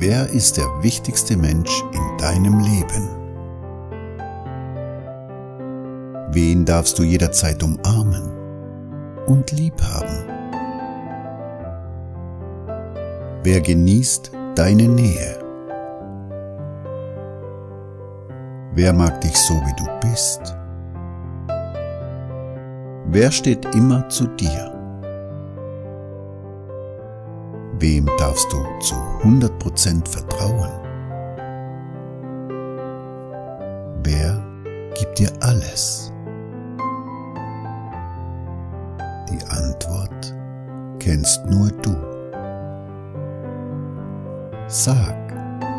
Wer ist der wichtigste Mensch in deinem Leben? Wen darfst du jederzeit umarmen und lieb haben? Wer genießt deine Nähe? Wer mag dich so, wie du bist? Wer steht immer zu dir? Wem darfst du zu 100% vertrauen? Wer gibt dir alles? Die Antwort kennst nur du. Sag,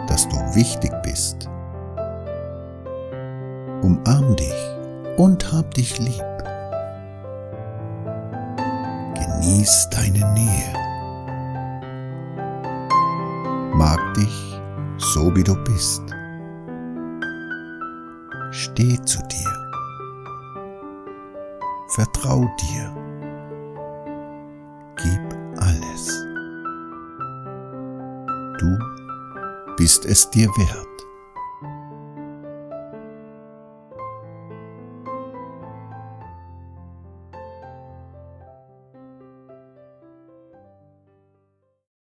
dass du wichtig bist. Umarm dich und hab dich lieb. Genieß deine Nähe dich so wie du bist. Steh zu dir. Vertrau dir. Gib alles. Du bist es dir wert.